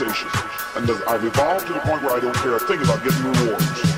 And I've evolved to the point where I don't care a thing about getting rewards.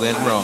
Went wrong.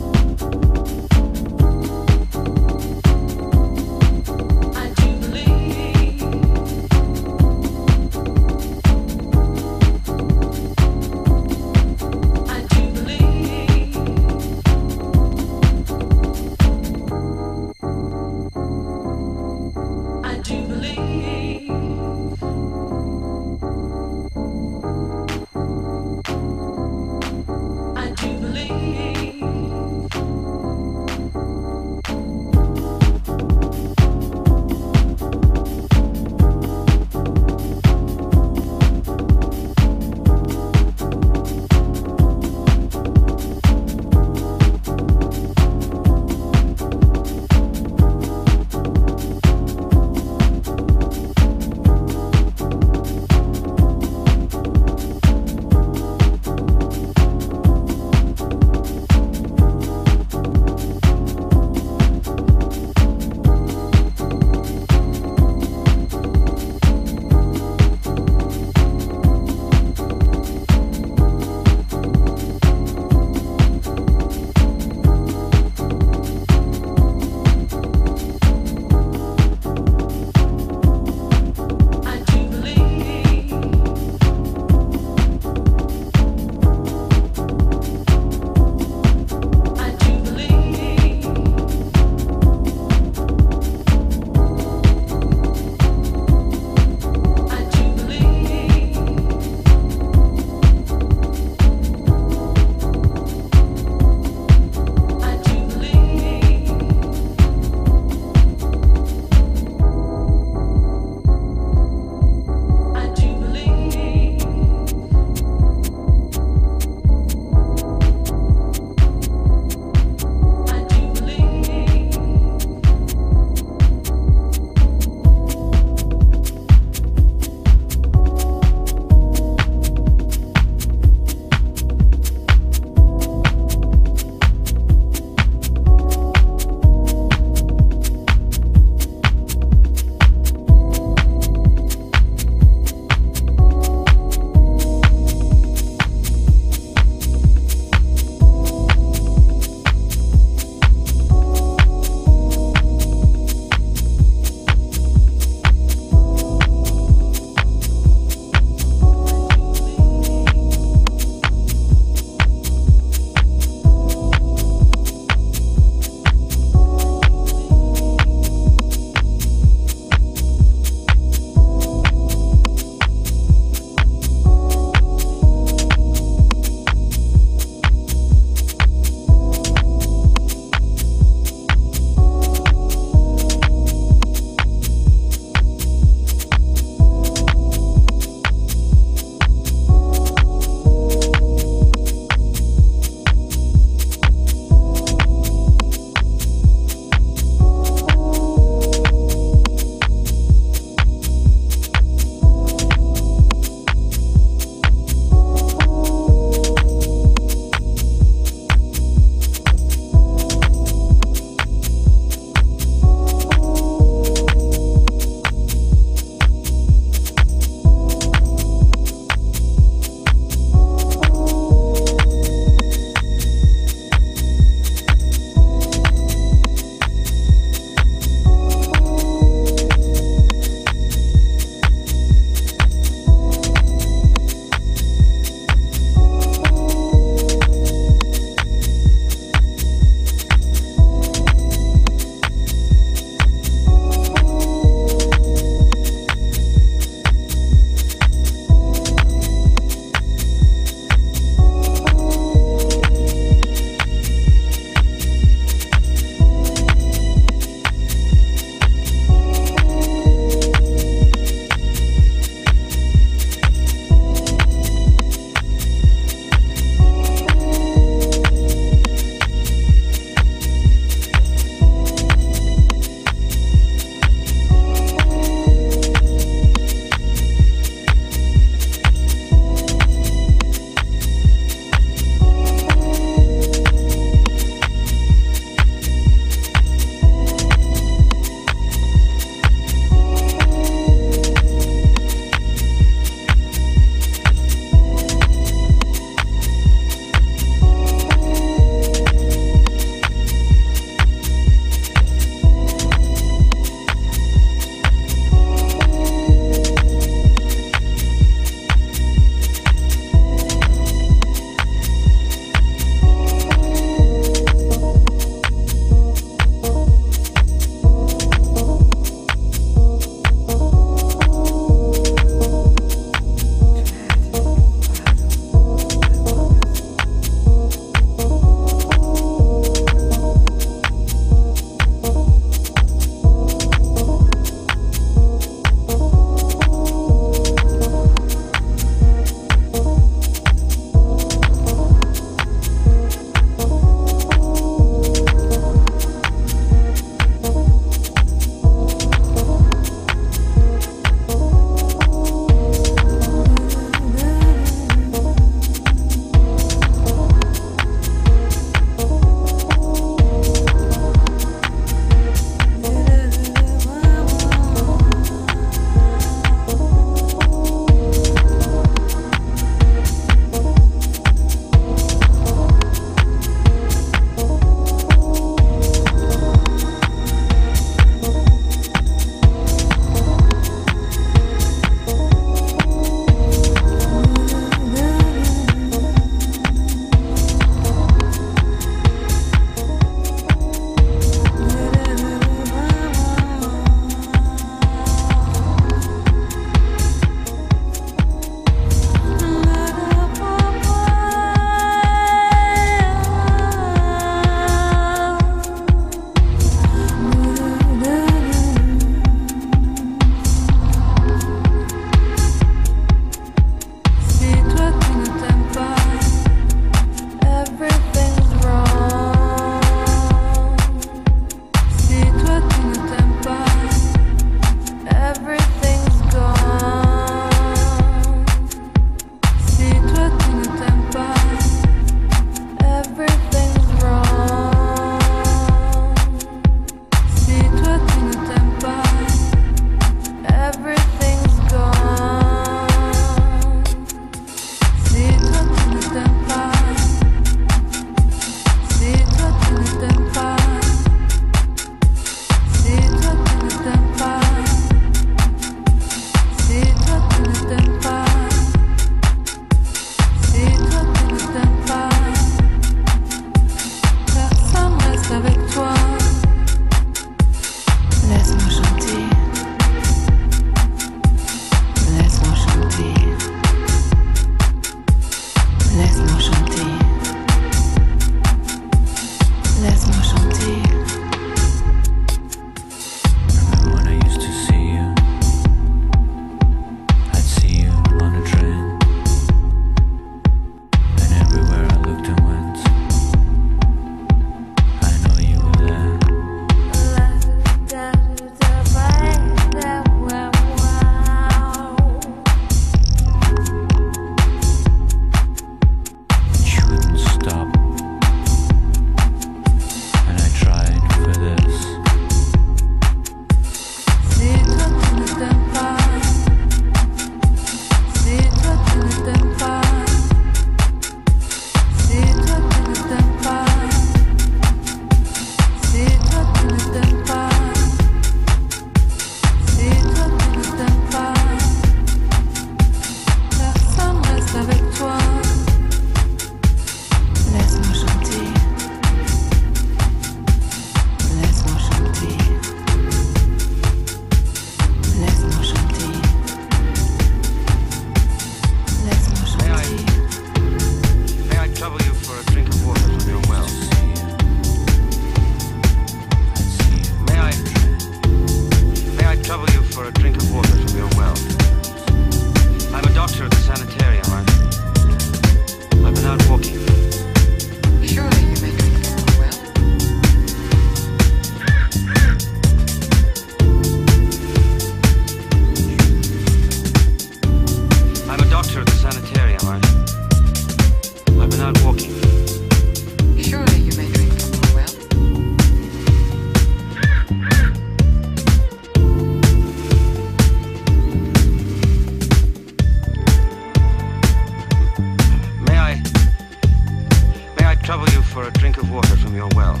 From your well?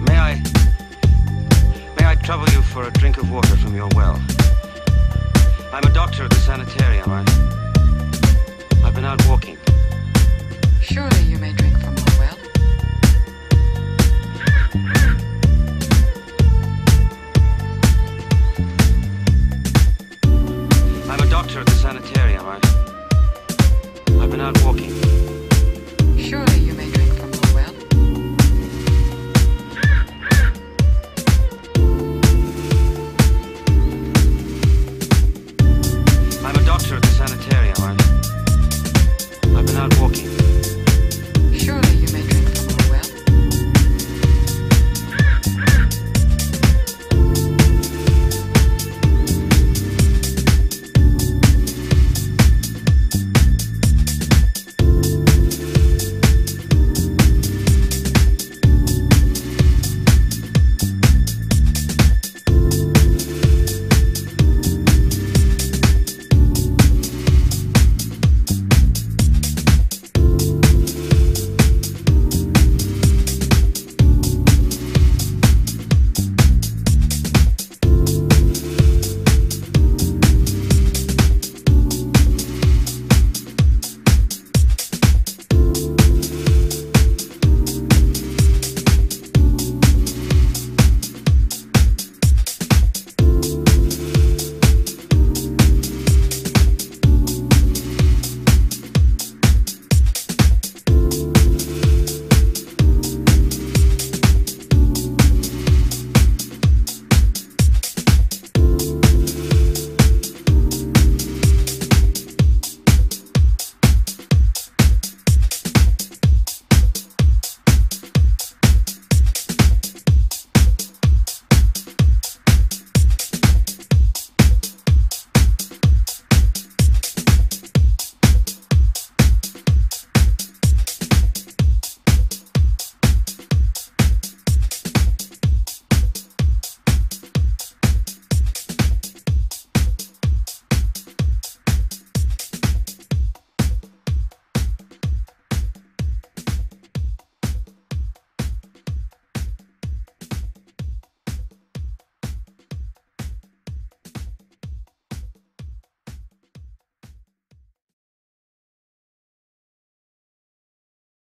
May I, may I trouble you for a drink of water from your well? I'm a doctor at the sanitarium. I, I've been out walking. Surely you may drink from our well. I'm a doctor at the sanitarium. I, I've been out walking.